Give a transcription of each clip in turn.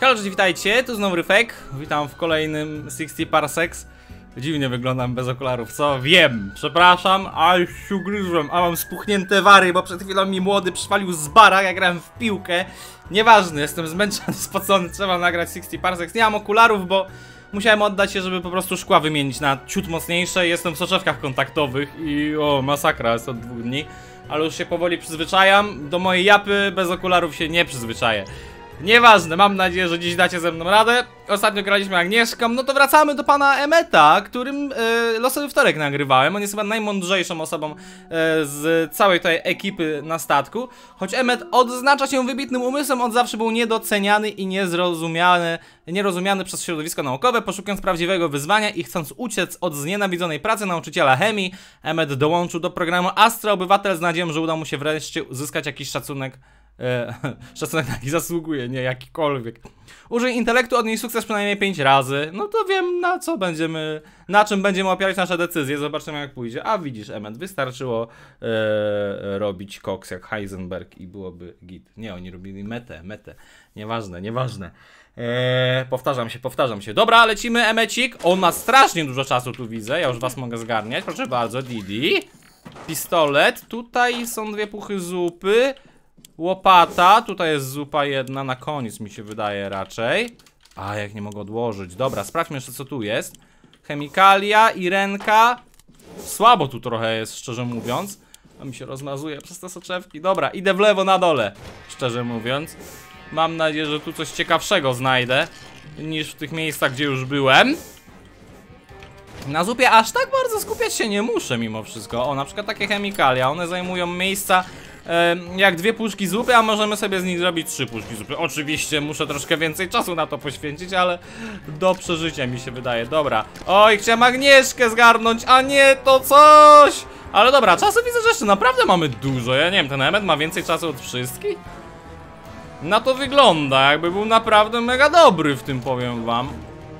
Halo, witajcie, tu znowu Ryfek. Witam w kolejnym 60 Parsecs. Dziwnie wyglądam bez okularów, co? Wiem, przepraszam, a się ugryzłem, a mam spuchnięte wary, bo przed chwilą mi młody przypalił z bara, jak grałem w piłkę. Nieważne, jestem zmęczony, spocony, trzeba nagrać 60 Parsecs. Nie mam okularów, bo musiałem oddać się, żeby po prostu szkła wymienić na ciut mocniejsze. Jestem w soczewkach kontaktowych i o, masakra jest od dwóch dni. Ale już się powoli przyzwyczajam, do mojej japy bez okularów się nie przyzwyczaję. Nieważne, mam nadzieję, że dziś dacie ze mną radę. Ostatnio graliśmy Agnieszką, no to wracamy do pana Emeta, którym e, losowy wtorek nagrywałem. On jest chyba najmądrzejszą osobą e, z całej tej ekipy na statku. Choć Emet odznacza się wybitnym umysłem, on zawsze był niedoceniany i niezrozumiany, nierozumiany przez środowisko naukowe. Poszukując prawdziwego wyzwania i chcąc uciec od znienawidzonej pracy nauczyciela chemii, Emmet dołączył do programu Astra Obywatel z nadzieją, że uda mu się wreszcie uzyskać jakiś szacunek E, szacunek taki zasługuje, nie jakikolwiek. Użyj intelektu, odnieś sukces przynajmniej 5 razy. No to wiem na co będziemy, na czym będziemy opierać nasze decyzje. Zobaczymy jak pójdzie. A widzisz, Emmet, wystarczyło e, robić koks jak Heisenberg i byłoby git. Nie, oni robili metę, metę. Nieważne, nieważne. Eee, powtarzam się, powtarzam się. Dobra, lecimy, Emecik. On ma strasznie dużo czasu, tu widzę. Ja już was mogę zgarniać. Proszę bardzo, Didi. Pistolet. Tutaj są dwie puchy zupy. Łopata, tutaj jest zupa jedna, na koniec mi się wydaje raczej. A, jak nie mogę odłożyć. Dobra, sprawdźmy jeszcze co tu jest. Chemikalia, irenka. Słabo tu trochę jest, szczerze mówiąc. A mi się rozmazuje przez te soczewki. Dobra, idę w lewo na dole, szczerze mówiąc. Mam nadzieję, że tu coś ciekawszego znajdę niż w tych miejscach, gdzie już byłem. Na zupie aż tak bardzo skupiać się nie muszę mimo wszystko. O, na przykład takie chemikalia, one zajmują miejsca jak dwie puszki zupy, a możemy sobie z nich zrobić trzy puszki zupy. Oczywiście muszę troszkę więcej czasu na to poświęcić, ale do przeżycia mi się wydaje. Dobra. Oj, chciałem Agnieszkę zgarnąć, a nie to coś! Ale dobra, czasu widzę, że jeszcze naprawdę mamy dużo. Ja nie wiem, ten element ma więcej czasu od wszystkich? Na to wygląda, jakby był naprawdę mega dobry w tym, powiem wam.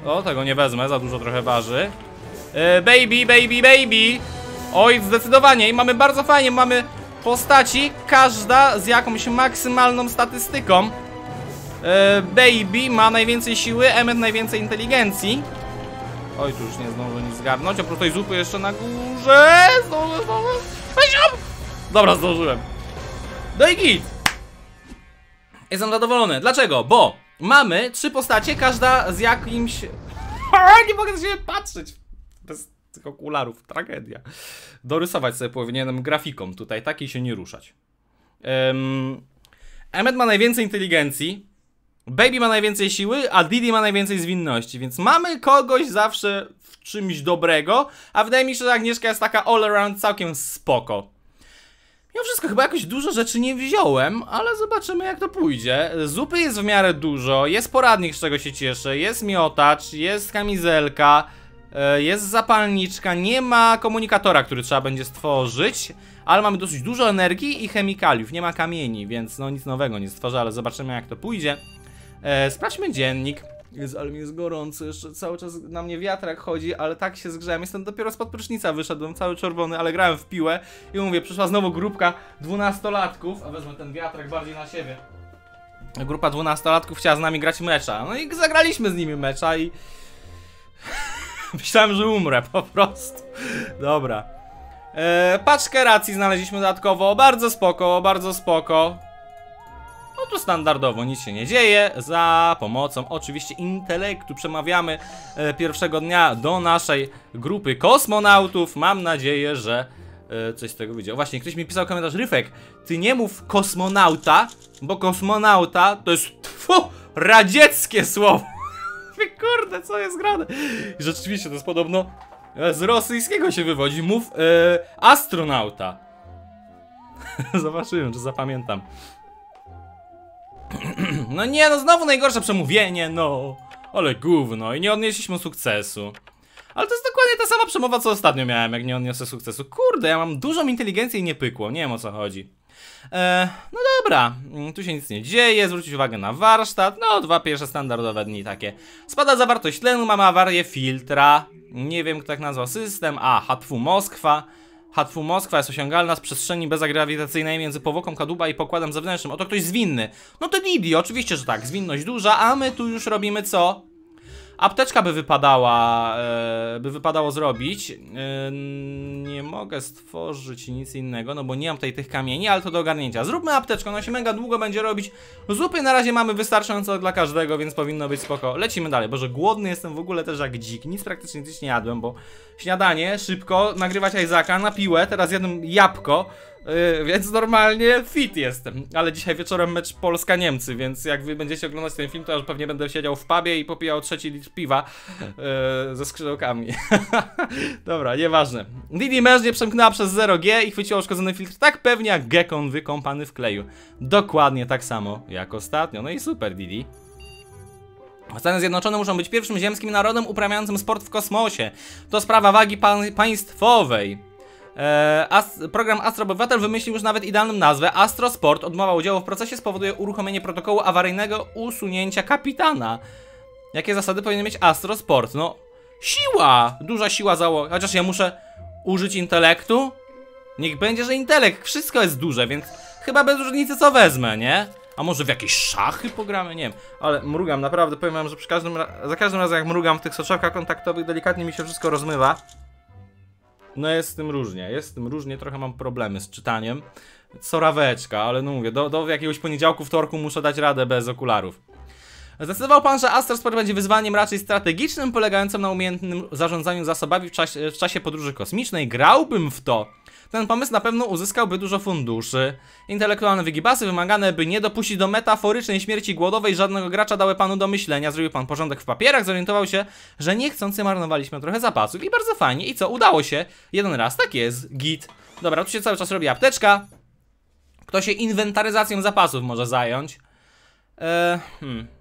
O, tego nie wezmę, za dużo trochę waży. E, baby, baby, baby! Oj, zdecydowanie i mamy bardzo fajnie, mamy postaci, każda z jakąś maksymalną statystyką. E, Baby ma najwięcej siły, Emmet najwięcej inteligencji. Oj, tu już nie zdążę nic zgarnąć, oprócz tej zupy jeszcze na górze. Zdążę, zdążę. Dobra, zdążyłem. No i git. Jestem zadowolony. Dlaczego? Bo mamy trzy postacie, każda z jakimś... nie mogę siebie patrzeć. Bez tych okularów, tragedia. Dorysować sobie powinienem grafiką tutaj, takiej się nie ruszać. Um, Emmet ma najwięcej inteligencji, Baby ma najwięcej siły, a Didi ma najwięcej zwinności, więc mamy kogoś zawsze w czymś dobrego, a wydaje mi się, że Agnieszka jest taka all around całkiem spoko. Mimo wszystko chyba jakoś dużo rzeczy nie wziąłem, ale zobaczymy jak to pójdzie. Zupy jest w miarę dużo, jest poradnik z czego się cieszę, jest miotacz, jest kamizelka, jest zapalniczka, nie ma komunikatora, który trzeba będzie stworzyć, ale mamy dosyć dużo energii i chemikaliów, nie ma kamieni, więc no nic nowego nie stworzę, ale zobaczymy jak to pójdzie. E, sprawdźmy dziennik. Jest, ale mi jest gorąco, jeszcze cały czas na mnie wiatrak chodzi, ale tak się zgrzałem. Jestem dopiero spod prysznica, wyszedłem cały czerwony, ale grałem w piłę i mówię, przyszła znowu grupka dwunastolatków, a wezmę ten wiatrak bardziej na siebie. Grupa dwunastolatków chciała z nami grać mecza, no i zagraliśmy z nimi mecza i... Myślałem, że umrę po prostu. Dobra. Eee, paczkę racji znaleźliśmy dodatkowo. Bardzo spoko, bardzo spoko. No tu standardowo nic się nie dzieje. Za pomocą oczywiście intelektu przemawiamy e, pierwszego dnia do naszej grupy kosmonautów. Mam nadzieję, że e, coś z tego wyjdzie. Właśnie, ktoś mi pisał komentarz, Ryfek, ty nie mów kosmonauta, bo kosmonauta to jest tfu, radzieckie słowo. Kurde, co jest grane? I rzeczywiście, to jest podobno e, z rosyjskiego się wywodzi. Mów e, astronauta. Zobaczymy, czy zapamiętam. no nie, no znowu najgorsze przemówienie, no. Ale gówno i nie odnieśliśmy sukcesu. Ale to jest dokładnie ta sama przemowa, co ostatnio miałem, jak nie odniosę sukcesu. Kurde, ja mam dużą inteligencję i nie pykło, nie wiem o co chodzi. E, no dobra, mm, tu się nic nie dzieje, zwrócić uwagę na warsztat, no dwa pierwsze standardowe dni takie. Spada zawartość tlenu, mamy awarię filtra, nie wiem kto tak nazwał system, a Hatfu Moskwa. Hatfu Moskwa jest osiągalna z przestrzeni bezgrawitacyjnej między powłoką kadłuba i pokładem zewnętrznym. Oto ktoś zwinny. No to Didi, oczywiście, że tak. Zwinność duża, a my tu już robimy co? Apteczka by wypadała, e, by wypadało zrobić. E, nie mogę stworzyć nic innego, no bo nie mam tutaj tych kamieni, ale to do ogarnięcia. Zróbmy apteczkę, ona się mega długo będzie robić. Zupy na razie mamy wystarczająco dla każdego, więc powinno być spoko. Lecimy dalej, boże głodny jestem w ogóle też jak dzik. Nic praktycznie dziś nie jadłem, bo śniadanie, szybko, nagrywać Izaka na piłę, teraz jadłem jabłko. Yy, więc normalnie fit jestem. Ale dzisiaj wieczorem mecz Polska-Niemcy, więc jak wy będziecie oglądać ten film, to już pewnie będę siedział w pubie i popijał trzeci litr piwa yy, ze skrzydełkami. Dobra, nieważne. Didi mężnie przemknęła przez 0G i chwyciła uszkodzony filtr tak pewnie jak Gekon wykąpany w kleju. Dokładnie tak samo jak ostatnio. No i super, Didi. Stany Zjednoczone muszą być pierwszym ziemskim narodem uprawiającym sport w kosmosie. To sprawa wagi pa państwowej. Eee, Ast program Astro Obywatel wymyślił już nawet idealną nazwę. Astrosport odmowa udziału w procesie spowoduje uruchomienie protokołu awaryjnego usunięcia kapitana. Jakie zasady powinien mieć Astrosport? No, siła! Duża siła załogi. Chociaż ja muszę użyć intelektu? Niech będzie, że intelekt. Wszystko jest duże, więc chyba bez różnicy co wezmę, nie? A może w jakieś szachy pogramy? Nie wiem. Ale mrugam, naprawdę powiem wam, że przy każdym za każdym razem jak mrugam w tych soczewkach kontaktowych delikatnie mi się wszystko rozmywa. No jest z tym różnie, jest z tym różnie, trochę mam problemy z czytaniem. Soraweczka, ale no mówię, do, do jakiegoś poniedziałku, wtorku muszę dać radę bez okularów. Zdecydował pan, że Astrosport będzie wyzwaniem raczej strategicznym, polegającym na umiejętnym zarządzaniu zasobami w czasie, w czasie podróży kosmicznej. Grałbym w to. Ten pomysł na pewno uzyskałby dużo funduszy. Intelektualne wygibasy wymagane, by nie dopuścić do metaforycznej śmierci głodowej żadnego gracza dały panu do myślenia. Zrobił pan porządek w papierach, zorientował się, że niechcący marnowaliśmy trochę zapasów i bardzo fajnie. I co, udało się. Jeden raz, tak jest, git. Dobra, tu się cały czas robi apteczka. Kto się inwentaryzacją zapasów może zająć? Eee, hmm.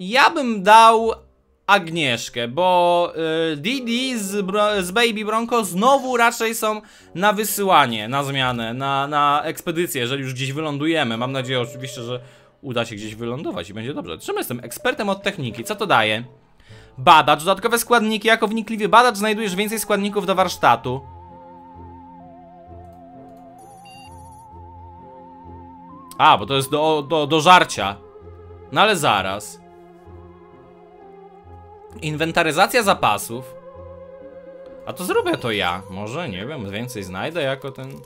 Ja bym dał Agnieszkę, bo y, Didi z, z, Baby Bronco znowu raczej są na wysyłanie, na zmianę, na, na ekspedycję, jeżeli już gdzieś wylądujemy. Mam nadzieję oczywiście, że uda się gdzieś wylądować i będzie dobrze. Czym jestem? Ekspertem od techniki. Co to daje? Badacz, dodatkowe składniki. Jako wnikliwy badacz znajdujesz więcej składników do warsztatu. A, bo to jest do, do, do żarcia. No ale zaraz. Inwentaryzacja zapasów. A to zrobię to ja. Może, nie wiem, więcej znajdę jako ten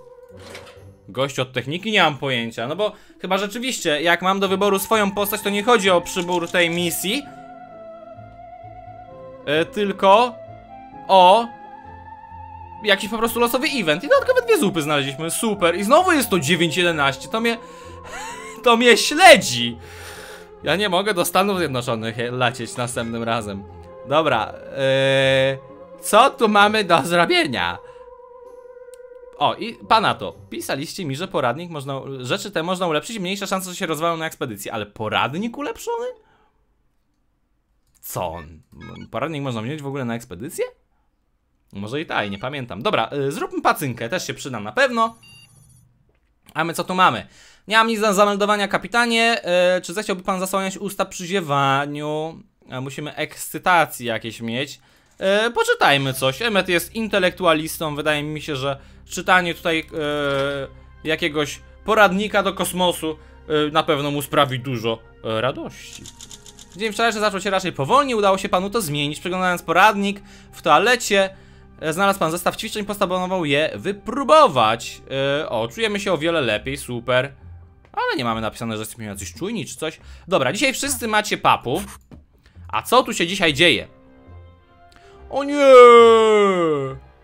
gość od techniki, nie mam pojęcia. No bo chyba rzeczywiście, jak mam do wyboru swoją postać, to nie chodzi o przybór tej misji. Yy, tylko o jakiś po prostu losowy event. I dodatkowe dwie zupy znaleźliśmy. Super. I znowu jest to 9.11. To mnie... To mnie śledzi. Ja nie mogę do Stanów Zjednoczonych lecieć następnym razem. Dobra, yy, co tu mamy do zrobienia? O, i pana to. Pisaliście mi, że poradnik można. Rzeczy te można ulepszyć, mniejsza szansa, że się rozwalą na ekspedycji. Ale poradnik ulepszony? Co on? Poradnik można wziąć w ogóle na ekspedycję? Może i tak, nie pamiętam. Dobra, yy, zróbmy pacynkę, też się przyda na pewno. A my co tu mamy? Nie mam nic do zameldowania, kapitanie. Yy, czy zechciałby pan zasłaniać usta przy ziewaniu? Yy, musimy ekscytację jakieś mieć. Yy, poczytajmy coś. Emmet jest intelektualistą. Wydaje mi się, że czytanie tutaj yy, jakiegoś poradnika do kosmosu na pewno mu sprawi dużo radości. Dzień wczorajszy zaczął się raczej powolnie. Udało się panu to zmienić. Przeglądając poradnik w toalecie, znalazł pan zestaw ćwiczeń, postanowił je wypróbować. O, czujemy się o wiele lepiej, super. Ale nie mamy napisane, że jesteśmy jacyś czujni czy coś. Dobra, dzisiaj wszyscy macie papu. A co tu się dzisiaj dzieje? O nie!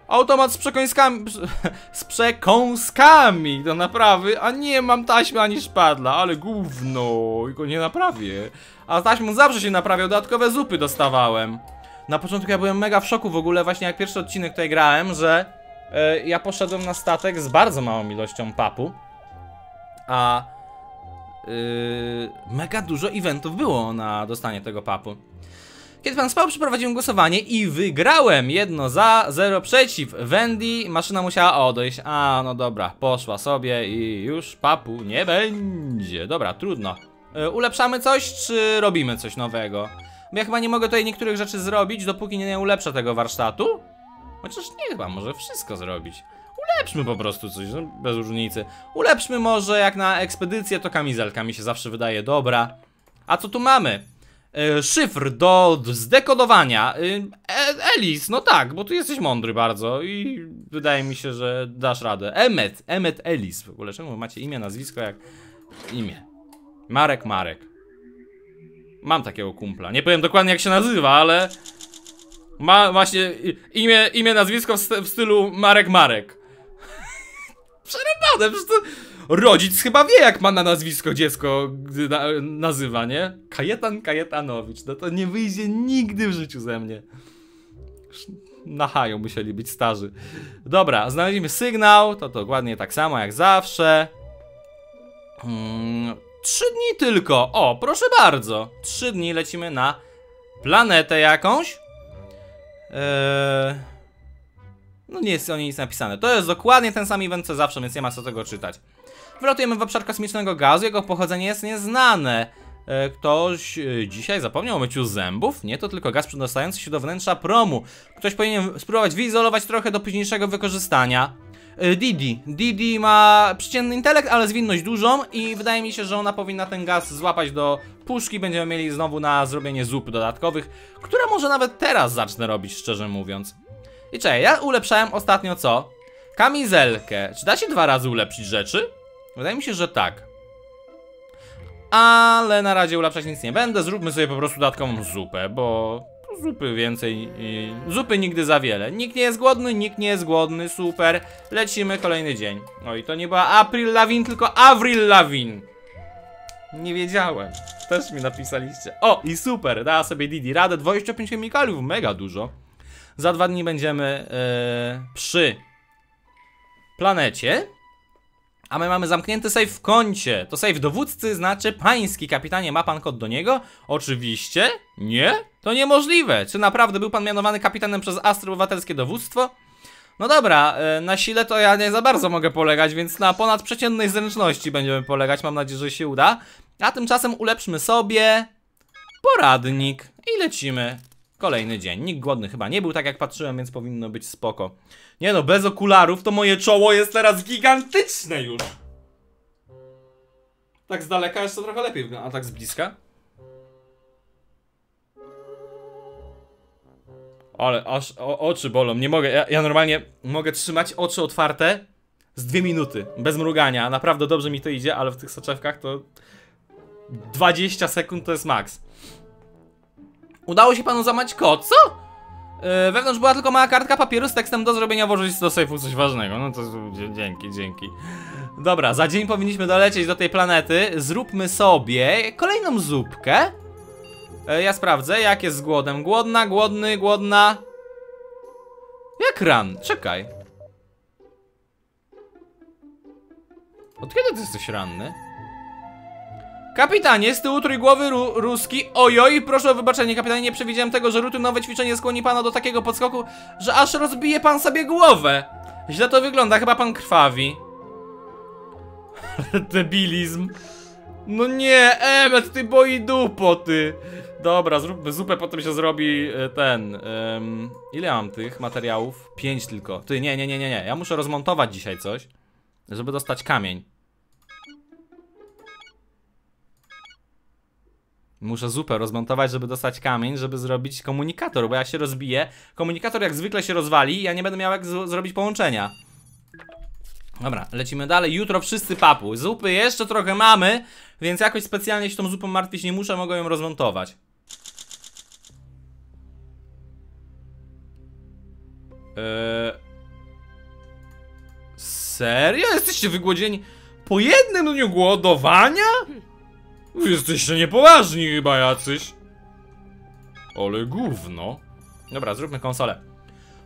Automat z przekąskami. Z przekąskami do naprawy. A nie mam taśmy ani szpadla, ale gówno. I go nie naprawię. A taśmą zawsze się naprawiał, dodatkowe zupy dostawałem. Na początku ja byłem mega w szoku w ogóle, właśnie jak pierwszy odcinek tutaj grałem, że yy, ja poszedłem na statek z bardzo małą ilością papu. A mega dużo eventów było na dostanie tego papu. Kiedy pan spał, przeprowadziłem głosowanie i wygrałem. Jedno za, zero przeciw. Wendy, maszyna musiała odejść. A, no dobra, poszła sobie i już papu nie będzie. Dobra, trudno. Yy, ulepszamy coś, czy robimy coś nowego? Bo ja chyba nie mogę tutaj niektórych rzeczy zrobić, dopóki nie ulepszę tego warsztatu. Chociaż nie chyba, może wszystko zrobić. Ulepszmy po prostu coś, no, bez różnicy. Ulepszmy może, jak na ekspedycję, to kamizelka mi się zawsze wydaje dobra. A co tu mamy? E, szyfr do zdekodowania. E, Elis, no tak, bo ty jesteś mądry bardzo i wydaje mi się, że dasz radę. Emmet, Emmet Elis. W ogóle czemu macie imię, nazwisko jak imię? Marek Marek. Mam takiego kumpla. Nie powiem dokładnie jak się nazywa, ale ma właśnie imię, imię nazwisko w stylu Marek Marek. Przerywane, przecież to... Rodzic chyba wie jak ma na nazwisko dziecko na, nazywa, nie? Kajetan Kajetanowicz, no to nie wyjdzie nigdy w życiu ze mnie. Na haju musieli być starzy. Dobra, znaleźliśmy sygnał, to dokładnie tak samo jak zawsze. Mm, Trzy dni tylko. O, proszę bardzo. Trzy dni lecimy na planetę jakąś. Eee... No nie jest o niej nic napisane. To jest dokładnie ten sam event co zawsze, więc nie ma co tego czytać. Wylatujemy w obszar kosmicznego gazu, jego pochodzenie jest nieznane. E, Ktoś e, dzisiaj zapomniał o myciu zębów? Nie, to tylko gaz przedostający się do wnętrza promu. Ktoś powinien spróbować wyizolować trochę do późniejszego wykorzystania. E, Didi. Didi ma przeciętny intelekt, ale zwinność dużą i wydaje mi się, że ona powinna ten gaz złapać do puszki. Będziemy mieli znowu na zrobienie zup dodatkowych, które może nawet teraz zacznę robić, szczerze mówiąc. I czekaj, ja ulepszałem ostatnio co? Kamizelkę. Czy da się dwa razy ulepszyć rzeczy? Wydaje mi się, że tak. Ale na razie ulepszać nic nie będę. Zróbmy sobie po prostu dodatkową zupę, bo zupy więcej. i- Zupy nigdy za wiele. Nikt nie jest głodny, nikt nie jest głodny. Super. Lecimy kolejny dzień. Oj, to nie była April Lavigne, tylko Avril Lavigne. Nie wiedziałem. Też mi napisaliście. O, i super. Dała sobie Didi radę. 25 chemikaliów, mega dużo. Za dwa dni będziemy e, przy planecie. A my mamy zamknięty safe w kącie. To safe dowódcy znaczy pański. Kapitanie, ma pan kod do niego? Oczywiście. Nie? To niemożliwe. Czy naprawdę był pan mianowany kapitanem przez Astro Obywatelskie Dowództwo? No dobra, e, na sile to ja nie za bardzo mogę polegać, więc na ponadprzeciętnej zręczności będziemy polegać. Mam nadzieję, że się uda. A tymczasem ulepszmy sobie poradnik i lecimy. Kolejny dzień. Nikt głodny chyba nie był, tak jak patrzyłem, więc powinno być spoko. Nie no, bez okularów to moje czoło jest teraz gigantyczne już. Tak z daleka jeszcze trochę lepiej wygląda, a tak z bliska? Ale aż o, oczy bolą, nie mogę, ja, ja normalnie mogę trzymać oczy otwarte z dwie minuty, bez mrugania, naprawdę dobrze mi to idzie, ale w tych soczewkach to 20 sekund to jest maks. Udało się panu zamać kod, co? Yy, wewnątrz była tylko mała kartka papieru z tekstem do zrobienia włożyć do sejfu coś ważnego. No to dzięki, dzięki. Dobra, za dzień powinniśmy dolecieć do tej planety. Zróbmy sobie kolejną zupkę. Yy, ja sprawdzę, jak jest z głodem. Głodna, głodny, głodna. Jak ran? Czekaj. Od kiedy ty jesteś ranny? Kapitanie, z tyłu trójgłowy ru ruski. Ojoj, proszę o wybaczenie, kapitanie, nie przewidziałem tego, że rutynowe ćwiczenie skłoni pana do takiego podskoku, że aż rozbije pan sobie głowę. Źle to wygląda, chyba pan krwawi. Debilizm. No nie, Emmet, ty boi dupo, ty. Dobra, zróbmy zupę, potem się zrobi e, ten. em, ile mam tych materiałów? Pięć tylko. Ty, nie, nie, nie, nie, nie. Ja muszę rozmontować dzisiaj coś, żeby dostać kamień. Muszę zupę rozmontować, żeby dostać kamień, żeby zrobić komunikator, bo jak się rozbije, komunikator jak zwykle się rozwali i ja nie będę miał jak zrobić połączenia. Dobra, lecimy dalej. Jutro wszyscy papu. Zupy jeszcze trochę mamy, więc jakoś specjalnie się tą zupą martwić nie muszę, mogę ją rozmontować. Eee... Serio? Jesteście wygłodzeni po jednym dniu głodowania? Jesteście niepoważni chyba jacyś. Ale gówno. Dobra, zróbmy konsolę.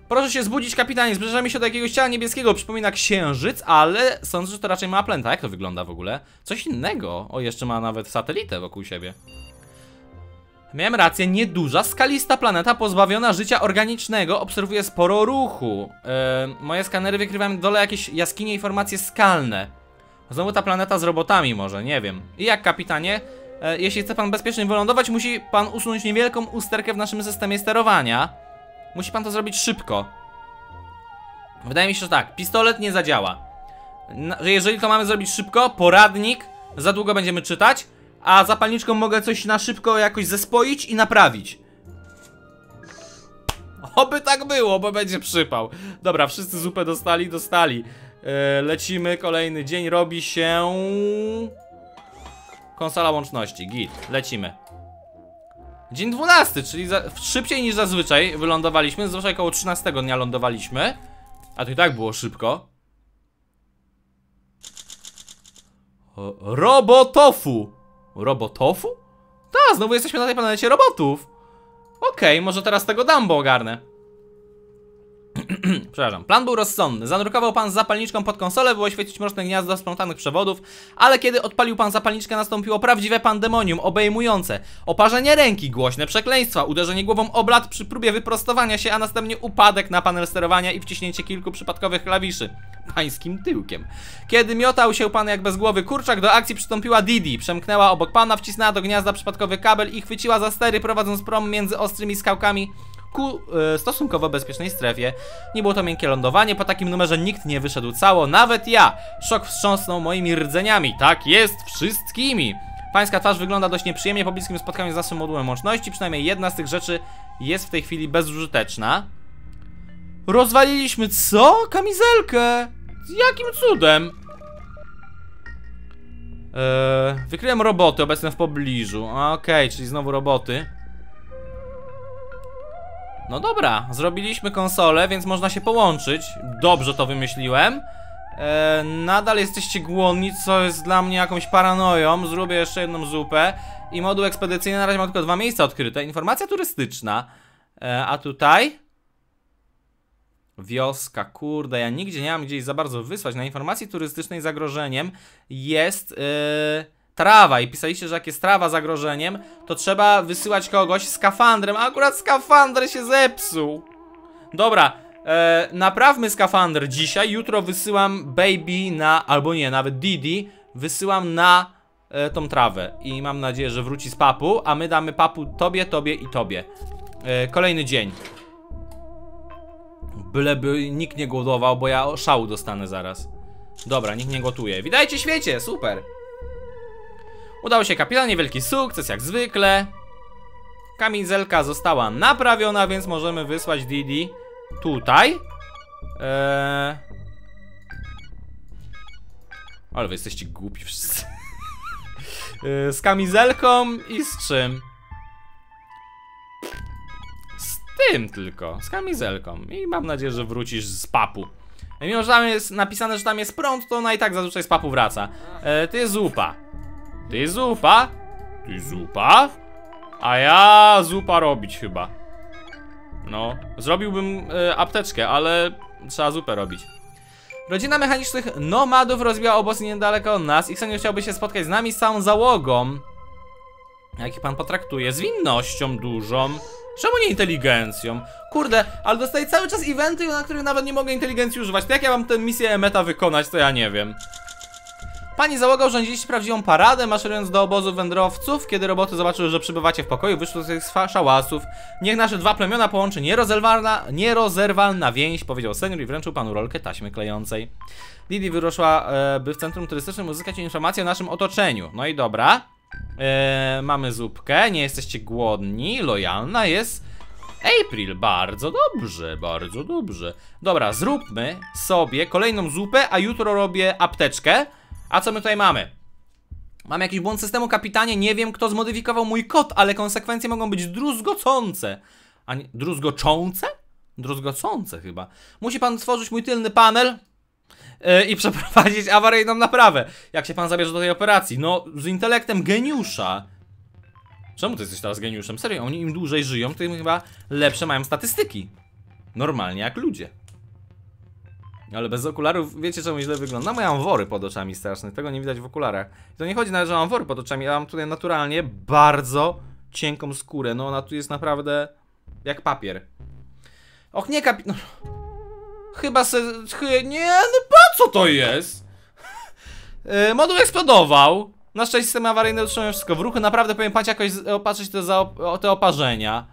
Proszę się zbudzić, kapitanie. Zbliżamy się do jakiegoś ciała niebieskiego. Przypomina księżyc, ale sądzę, że to raczej mała planeta. Jak to wygląda w ogóle? Coś innego. O, jeszcze ma nawet satelitę wokół siebie. Miałem rację, nieduża, skalista planeta pozbawiona życia organicznego obserwuje sporo ruchu. E, moje skanery wykrywają dole jakieś jaskinie i formacje skalne. Znowu ta planeta z robotami może, nie wiem. I jak kapitanie, e, jeśli chce pan bezpiecznie wylądować, musi pan usunąć niewielką usterkę w naszym systemie sterowania. Musi pan to zrobić szybko. Wydaje mi się, że tak, pistolet nie zadziała. Że jeżeli to mamy zrobić szybko, poradnik, za długo będziemy czytać, a zapalniczką mogę coś na szybko jakoś zespoić i naprawić. Oby tak było, bo będzie przypał. Dobra, wszyscy zupę dostali, dostali. E, lecimy, kolejny dzień robi się... Konsola łączności, git, lecimy. Dzień 12, czyli za, szybciej niż zazwyczaj wylądowaliśmy, zazwyczaj około 13 dnia lądowaliśmy. A to i tak było szybko. Robotofu! Robotofu? Tak, znowu jesteśmy na tej planecie robotów. Okej, może teraz tego Dumbo ogarnę. Przepraszam. Plan był rozsądny. Zanurkował pan z zapalniczką pod konsolę, było świecić mroczne gniazdo splątanych przewodów, ale kiedy odpalił pan zapalniczkę, nastąpiło prawdziwe pandemonium, obejmujące oparzenie ręki, głośne przekleństwa, uderzenie głową o blat przy próbie wyprostowania się, a następnie upadek na panel sterowania i wciśnięcie kilku przypadkowych klawiszy pańskim tyłkiem. Kiedy miotał się pan jak bez głowy kurczak, do akcji przystąpiła Didi. Przemknęła obok pana, wcisnęła do gniazda przypadkowy kabel i chwyciła za stery, prowadząc prom między ostrymi skałkami ku e, stosunkowo bezpiecznej strefie. Nie było to miękkie lądowanie, po takim numerze nikt nie wyszedł cało, nawet ja. Szok wstrząsnął moimi rdzeniami. Tak jest, wszystkimi. Pańska twarz wygląda dość nieprzyjemnie po bliskim spotkaniu z naszym modułem łączności. Przynajmniej jedna z tych rzeczy jest w tej chwili bezużyteczna. Rozwaliliśmy co? Kamizelkę! Jakim cudem? Eee, wykryłem roboty obecne w pobliżu. Okej, okay, czyli znowu roboty. No dobra, zrobiliśmy konsolę, więc można się połączyć. Dobrze to wymyśliłem. Eee, nadal jesteście głodni, co jest dla mnie jakąś paranoją. Zrobię jeszcze jedną zupę. I moduł ekspedycyjny na razie ma tylko dwa miejsca odkryte. Informacja turystyczna. Eee, a tutaj? Wioska, kurde, ja nigdzie nie mam gdzieś za bardzo wysłać. Na informacji turystycznej zagrożeniem jest yy, trawa i pisaliście, że jak jest trawa zagrożeniem, to trzeba wysyłać kogoś skafandrem, a akurat skafander się zepsuł. Dobra, e, naprawmy skafander dzisiaj, jutro wysyłam baby na, albo nie, nawet Didi, wysyłam na e, tą trawę i mam nadzieję, że wróci z papu, a my damy papu tobie, tobie i tobie. E, kolejny dzień. Byleby nikt nie głodował, bo ja szału dostanę zaraz. Dobra, nikt nie gotuje. Witajcie świecie, super. Udało się kapitanie, wielki sukces, jak zwykle. Kamizelka została naprawiona, więc możemy wysłać Didi tutaj. Eee... Ale wy jesteście głupi wszyscy. eee, z kamizelką i z czym? tym tylko, z kamizelką. I mam nadzieję, że wrócisz z papu. Mimo, że tam jest napisane, że tam jest prąd, to ona i tak zazwyczaj z papu wraca. E, ty zupa. Ty zupa? Ty zupa? A ja zupa robić chyba. No, zrobiłbym e, apteczkę, ale trzeba zupę robić. Rodzina mechanicznych nomadów rozbiła obóz niedaleko od nas i Xenio chciałby się spotkać z nami z całą załogą. Jaki pan potraktuje? Z winnością dużą. Czemu nie inteligencją? Kurde, ale dostaję cały czas eventy, na których nawet nie mogę inteligencji używać. To jak ja mam tę misję Emeta wykonać, to ja nie wiem. Pani załoga urządziliście prawdziwą paradę, maszerując do obozu wędrowców. Kiedy roboty zobaczyły, że przybywacie w pokoju, wyszło z tych szałasów. Niech nasze dwa plemiona połączy nierozerwalna, nierozerwalna więź, powiedział senior i wręczył panu rolkę taśmy klejącej. Didi wyruszyła, e, by w centrum turystycznym uzyskać informacje o naszym otoczeniu. No i dobra. E, mamy zupkę, nie jesteście głodni, lojalna jest April, bardzo dobrze, bardzo dobrze Dobra, zróbmy sobie kolejną zupę, a jutro robię apteczkę A co my tutaj mamy? Mam jakiś błąd systemu, kapitanie, nie wiem kto zmodyfikował mój kod, ale konsekwencje mogą być druzgocące A nie, druzgoczące? Druzgocące chyba Musi pan stworzyć mój tylny panel yy, i przeprowadzić awaryjną naprawę. Jak się pan zabierze do tej operacji? No, z intelektem geniusza. Czemu ty jesteś teraz geniuszem? Serio, oni im dłużej żyją, tym chyba lepsze mają statystyki. Normalnie jak ludzie. Ale bez okularów, wiecie czemu źle wygląda? No, ja mam wory pod oczami straszne, tego nie widać w okularach. To nie chodzi nawet, że mam wory pod oczami, ja mam tutaj naturalnie bardzo cienką skórę. No ona tu jest naprawdę jak papier. Och nie kapi... No. Chyba se... Nie, no po co to jest? Yy, moduł eksplodował. Na szczęście systemy awaryjne utrzymują wszystko w ruchu. Naprawdę powinien pan jakoś opatrzyć te, za, te oparzenia.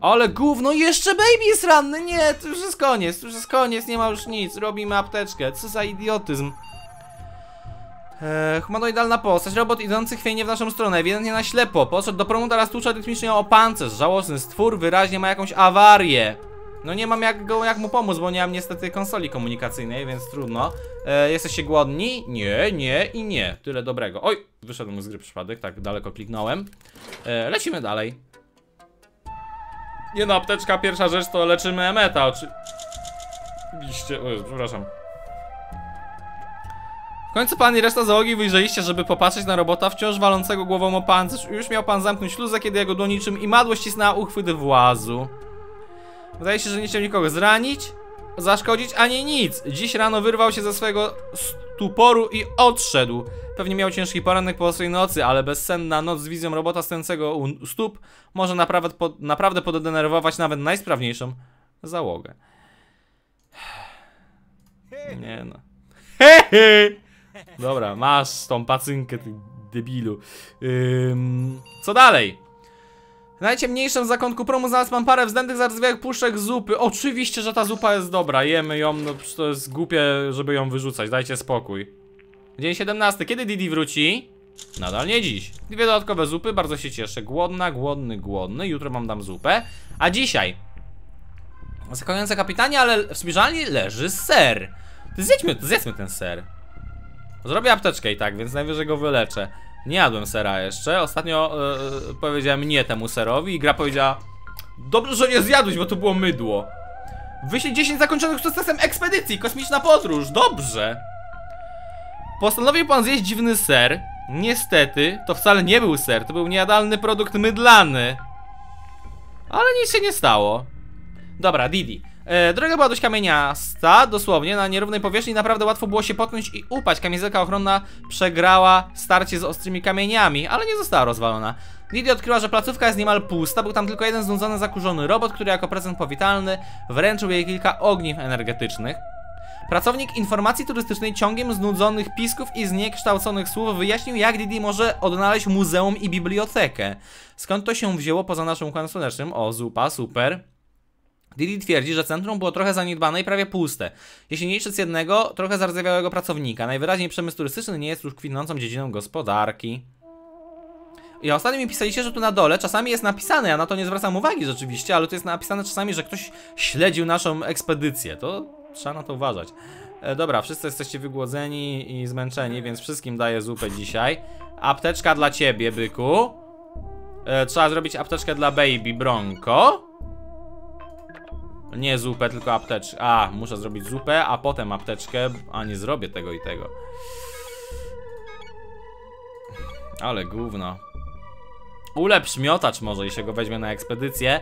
Ale gówno, jeszcze baby jest ranny, nie, to już jest koniec, to już jest koniec, nie ma już nic, robimy apteczkę, co za idiotyzm. Eee, humanoidalna postać, robot idący chwiejnie w naszą stronę, ewidentnie na ślepo, podszedł do promu, teraz tłucze rytmicznie o pancerz, żałosny stwór wyraźnie ma jakąś awarię. No nie mam jak, go, jak mu pomóc, bo nie mam niestety konsoli komunikacyjnej, więc trudno. E, jesteście głodni? Nie, nie i nie. Tyle dobrego. Oj, wyszedłem z gry przypadek, tak daleko kliknąłem. E, lecimy dalej. Jedna apteczka, pierwsza rzecz to leczymy emeta, oczywiście. O Jezu, przepraszam. W końcu pan i reszta załogi wyjrzeliście, żeby popatrzeć na robota wciąż walącego głową o pancerz. Już miał pan zamknąć śluzę, kiedy jego dłoniczym i madło ścisnęła uchwyt włazu. Wydaje się, że nie chciał nikogo zranić, zaszkodzić, ani nic. Dziś rano wyrwał się ze swojego stuporu i odszedł. Pewnie miał ciężki poranek po ostrej nocy, ale bezsenna noc z wizją robota stojącego u stóp może naprawdę, pod, naprawdę poddenerwować nawet najsprawniejszą załogę. Nie no. Dobra, masz tą pacynkę, ty debilu. Ym, co dalej? W najciemniejszym zakątku promu znalazł pan parę wzdętych zardzewiałych puszczek zupy. Oczywiście, że ta zupa jest dobra, jemy ją, no to jest głupie, żeby ją wyrzucać, dajcie spokój. Dzień 17. Kiedy Didi wróci? Nadal nie dziś. Dwie dodatkowe zupy, bardzo się cieszę. Głodna, głodny, głodny. Jutro mam dam zupę. A dzisiaj? Zakonujące kapitanie, ale w spiżalni leży ser. Zjedźmy, zjedzmy ten ser. Zrobię apteczkę i tak, więc najwyżej go wyleczę. Nie jadłem sera jeszcze. Ostatnio yy, powiedziałem nie temu serowi i gra powiedziała Dobrze, że nie zjadłeś, bo to było mydło. Wyślij 10 zakończonych sukcesem ekspedycji, kosmiczna podróż, dobrze. Postanowił pan zjeść dziwny ser. Niestety, to wcale nie był ser, to był niejadalny produkt mydlany. Ale nic się nie stało. Dobra, Didi. E, droga była dość kamieniasta, dosłownie, na nierównej powierzchni naprawdę łatwo było się potknąć i upaść. Kamizelka ochronna przegrała starcie z ostrymi kamieniami, ale nie została rozwalona. Didi odkryła, że placówka jest niemal pusta, był tam tylko jeden znudzony, zakurzony robot, który jako prezent powitalny wręczył jej kilka ogniw energetycznych. Pracownik informacji turystycznej ciągiem znudzonych pisków i zniekształconych słów wyjaśnił, jak Didi może odnaleźć muzeum i bibliotekę. Skąd to się wzięło poza naszym słonecznym? O, zupa, super. Didi twierdzi, że centrum było trochę zaniedbane i prawie puste. Jeśli nie liczyć jednego, trochę zardzewiałego pracownika. Najwyraźniej przemysł turystyczny nie jest już kwitnącą dziedziną gospodarki. I ostatnio mi pisaliście, że tu na dole czasami jest napisane, ja na to nie zwracam uwagi rzeczywiście, ale tu jest napisane czasami, że ktoś śledził naszą ekspedycję. To trzeba na to uważać. E, dobra, wszyscy jesteście wygłodzeni i zmęczeni, więc wszystkim daję zupę dzisiaj. Apteczka dla ciebie, byku. E, trzeba zrobić apteczkę dla baby Bronco. Nie zupę, tylko apteczkę. A, muszę zrobić zupę, a potem apteczkę. A, nie zrobię tego i tego. Ale gówno. Ulepsz miotacz może, jeśli go weźmie na ekspedycję.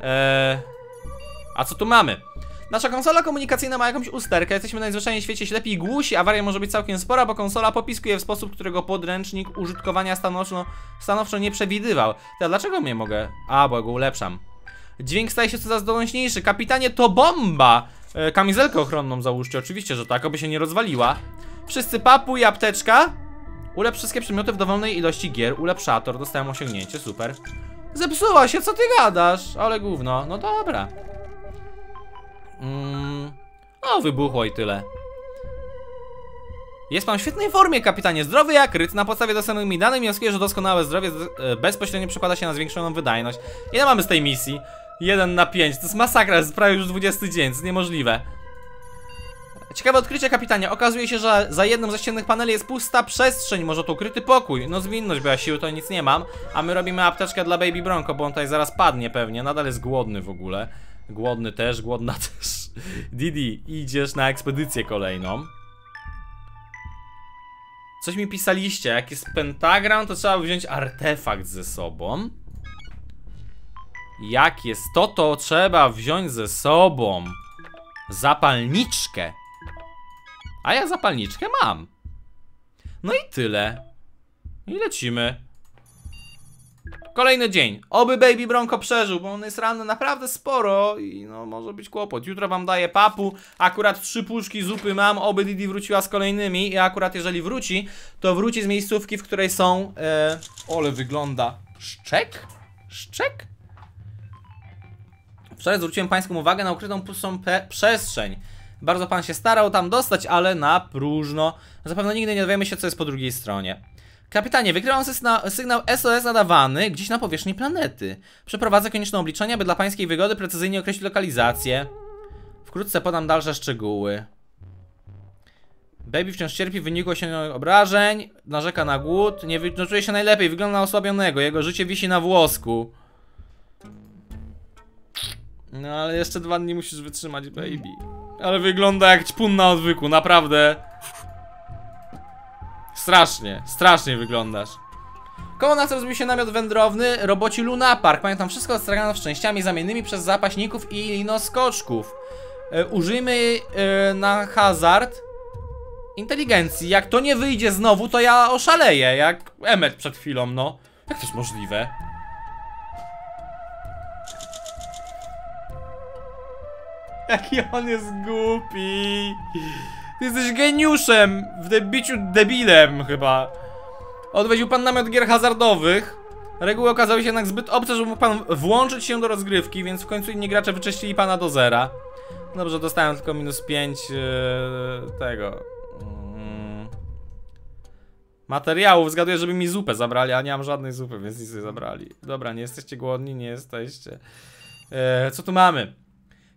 Eee... A co tu mamy? Nasza konsola komunikacyjna ma jakąś usterkę, jesteśmy najzwyczajniej w świecie ślepi i głusi, awaria może być całkiem spora, bo konsola popiskuje w sposób, którego podręcznik użytkowania stanowczo, stanowczo nie przewidywał. To dlaczego mnie mogę? A, bo go ulepszam. Dźwięk staje się coraz donośniejszy. Kapitanie, to bomba! E, kamizelkę ochronną załóżcie, oczywiście, że tak, aby się nie rozwaliła. Wszyscy papu i apteczka. Ulepsz wszystkie przedmioty w dowolnej ilości gier. Ulepszator, dostałem osiągnięcie, super. Zepsuła się, co ty gadasz? Ale gówno, no dobra. Mm, no, wybuchło i tyle. Jest pan w świetnej formie, kapitanie. Zdrowy jak ryt. Na podstawie dostępnych mi danych wnioskuję, że doskonałe zdrowie e, bezpośrednio przekłada się na zwiększoną wydajność. Ile mamy z tej misji? 1 na 5. To jest masakra, jest prawie już 20 dzień, to jest niemożliwe. Ciekawe odkrycie, kapitanie. Okazuje się, że za jednym ze ściennych paneli jest pusta przestrzeń, może to ukryty pokój. No zwinność, bo ja siły to nic nie mam. A my robimy apteczkę dla Baby Bronco, bo on tutaj zaraz padnie pewnie. Nadal jest głodny w ogóle. Głodny też, głodna też. Didi, idziesz na ekspedycję kolejną. Coś mi pisaliście, jak jest pentagram, to trzeba wziąć artefakt ze sobą. Jak jest to, to trzeba wziąć ze sobą zapalniczkę. A ja zapalniczkę mam. No i tyle. I lecimy. Kolejny dzień. Oby Baby Bronco przeżył, bo on jest ranny naprawdę sporo i no może być kłopot. Jutro wam daję papu. Akurat trzy puszki zupy mam. Oby Didi wróciła z kolejnymi i akurat jeżeli wróci, to wróci z miejscówki, w której są... E... Ole wygląda. Szczek? Szczek? Wczoraj zwróciłem pańską uwagę na ukrytą pustą przestrzeń. Bardzo pan się starał tam dostać, ale na próżno. Zapewne nigdy nie dowiemy się, co jest po drugiej stronie. Kapitanie, wykrywam sygnał SOS nadawany gdzieś na powierzchni planety. Przeprowadzę konieczne obliczenia, by dla pańskiej wygody precyzyjnie określić lokalizację. Wkrótce podam dalsze szczegóły. Baby wciąż cierpi w wyniku osiągniętych obrażeń, narzeka na głód, nie, wy- czuje się najlepiej, wygląda na osłabionego, jego życie wisi na włosku. No ale jeszcze dwa dni musisz wytrzymać, baby. Ale wygląda jak ćpun na odwyku, naprawdę. Strasznie, strasznie wyglądasz. Koło nas rozbił się namiot wędrowny, roboci Luna Park. Pamiętam wszystko odstragano częściami zamiennymi przez zapaśników i linoskoczków. E, użyjmy e, na hazard inteligencji. Jak to nie wyjdzie znowu, to ja oszaleję, jak Emmet przed chwilą, no. Jak to jest możliwe? Jaki on jest głupi. Ty jesteś geniuszem w debiciu debilem chyba. Odwiedził pan namiot gier hazardowych. Reguły okazały się jednak zbyt obce, żeby mógł pan włączyć się do rozgrywki, więc w końcu inni gracze wyczyścili pana do zera. Dobrze, dostałem tylko minus 5 yy, tego. Mm. Materiałów, zgaduję, żeby mi zupę zabrali, a nie mam żadnej zupy, więc nic nie zabrali. Dobra, nie jesteście głodni, nie jesteście. E, co tu mamy?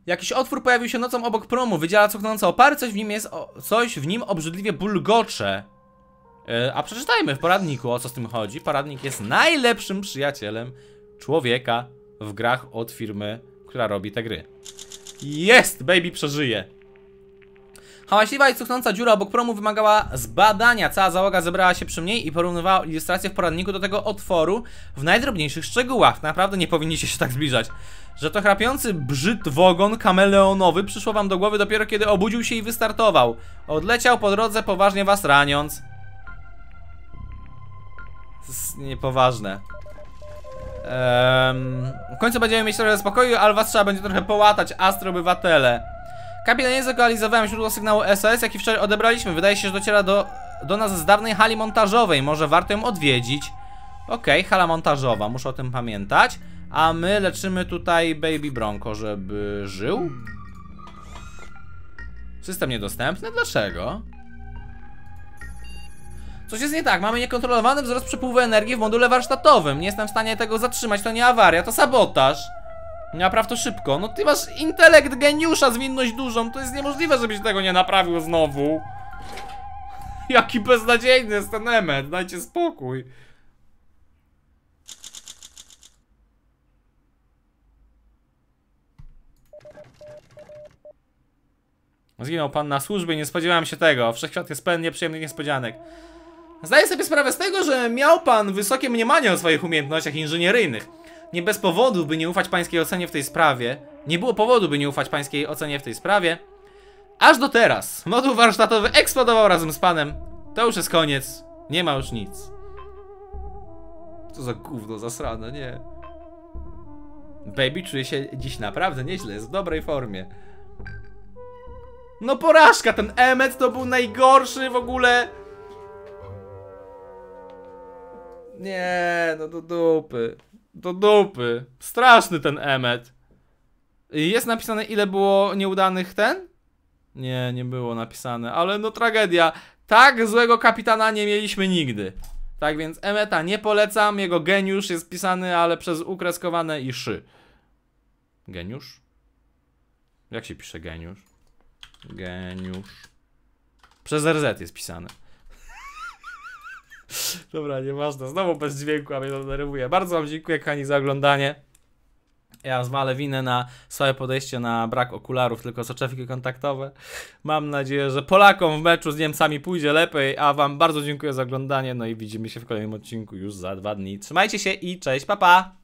Jakiś otwór pojawił się nocą obok promu, wydziela cuchnące opary, coś w nim jest, coś w nim obrzydliwie bulgocze. E, a przeczytajmy w poradniku, o co z tym chodzi. Poradnik jest najlepszym przyjacielem człowieka w grach od firmy, która robi te gry. Jest! Baby przeżyje. Hałaśliwa i cuchnąca dziura obok promu wymagała zbadania. Cała załoga zebrała się przy mnie i porównywała ilustrację w poradniku do tego otworu w najdrobniejszych szczegółach. Naprawdę nie powinniście się tak zbliżać. Że to chrapiący brzyd wogon kameleonowy przyszło wam do głowy dopiero kiedy obudził się i wystartował. Odleciał po drodze poważnie was raniąc. To jest niepoważne. Ehm, w końcu będziemy mieć trochę spokoju, ale was trzeba będzie trochę połatać, astro obywatele. Kapitanie, zlokalizowałem źródło sygnału SOS, jaki wczoraj odebraliśmy. Wydaje się, że dociera do, do nas z dawnej hali montażowej. Może warto ją odwiedzić. Okej, hala montażowa, muszę o tym pamiętać. A my leczymy tutaj Baby Bronco, żeby żył. System niedostępny? Dlaczego? Coś jest nie tak, mamy niekontrolowany wzrost przepływu energii w module warsztatowym. Nie jestem w stanie tego zatrzymać, to nie awaria, to sabotaż. Napraw to szybko. No ty masz intelekt geniusza, zwinność dużą. To jest niemożliwe, żebyś tego nie naprawił znowu. Jaki beznadziejny jest ten Emmet. Dajcie spokój. Zginął pan na służbie, nie spodziewałem się tego. Wszechświat jest pełen nieprzyjemnych niespodzianek. Zdaję sobie sprawę z tego, że miał pan wysokie mniemanie o swoich umiejętnościach inżynieryjnych. Nie bez powodu, by nie ufać pańskiej ocenie w tej sprawie. Nie było powodu, by nie ufać pańskiej ocenie w tej sprawie. Aż do teraz. Moduł warsztatowy eksplodował razem z panem. To już jest koniec. Nie ma już nic. Co za gówno zasrane, nie. Baby czuje się dziś naprawdę nieźle, jest w dobrej formie. No porażka, ten Emmet to był najgorszy w ogóle. Nie, no do dupy. Do dupy. Straszny ten Emmet. Jest napisane ile było nieudanych ten? Nie, nie było napisane, ale no tragedia. Tak złego kapitana nie mieliśmy nigdy. Tak więc Emeta nie polecam, jego geniusz jest pisany, ale przez ukreskowane i szy. Geniusz? Jak się pisze geniusz? Geniusz. Przez RZ jest pisane. Dobra, nieważne. Znowu bez dźwięku, a mnie to denerwuje. Bardzo wam dziękuję, kochani, za oglądanie. Ja zwalę winę na swoje podejście na brak okularów, tylko soczewki kontaktowe. Mam nadzieję, że Polakom w meczu z Niemcami pójdzie lepiej, a wam bardzo dziękuję za oglądanie, no i widzimy się w kolejnym odcinku już za dwa dni. Trzymajcie się i cześć, papa! Pa.